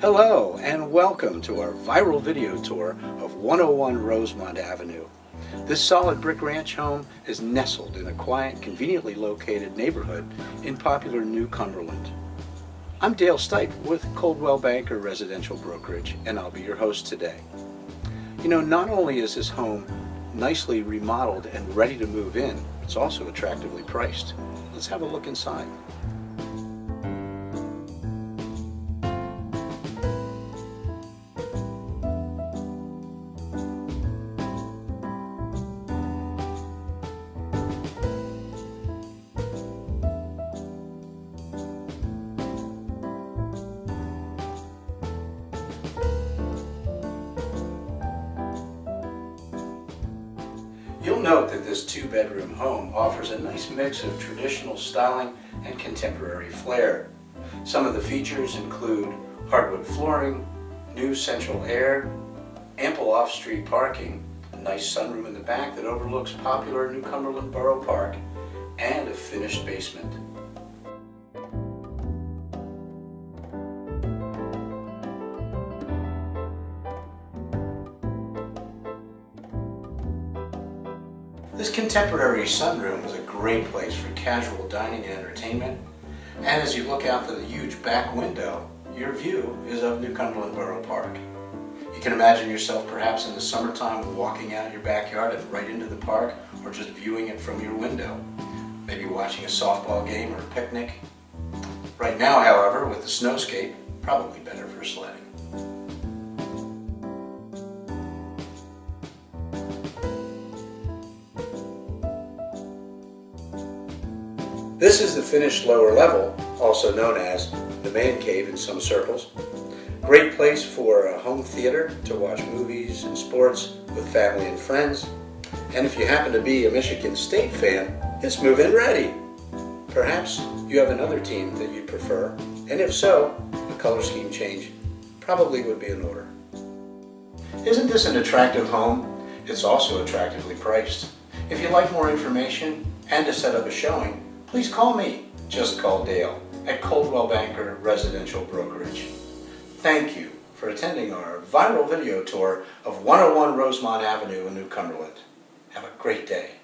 Hello and welcome to our viral video tour of 101 Rosemont Avenue. This solid brick ranch home is nestled in a quiet, conveniently located neighborhood in popular New Cumberland. I'm Dale Stipe with Coldwell Banker Residential Brokerage and I'll be your host today. You know, not only is this home nicely remodeled and ready to move in, it's also attractively priced. Let's have a look inside. You'll note that this two-bedroom home offers a nice mix of traditional styling and contemporary flair. Some of the features include hardwood flooring, new central air, ample off-street parking, a nice sunroom in the back that overlooks popular New Cumberland Borough Park, and a finished basement. This contemporary sunroom is a great place for casual dining and entertainment. And as you look out through the huge back window, your view is of New Cumberland Borough Park. You can imagine yourself perhaps in the summertime walking out of your backyard and right into the park or just viewing it from your window. Maybe watching a softball game or a picnic. Right now, however, with the snowscape, probably better for sledding. This is the finished lower level, also known as the man cave in some circles. Great place for a home theater to watch movies and sports with family and friends. And if you happen to be a Michigan State fan, it's move-in ready. Perhaps you have another team that you'd prefer, and if so, a color scheme change probably would be in order. Isn't this an attractive home? It's also attractively priced. If you'd like more information and to set up a showing, please call me. Just call Dale at Coldwell Banker Residential Brokerage. Thank you for attending our viral video tour of 101 Rosemont Avenue in New Cumberland. Have a great day.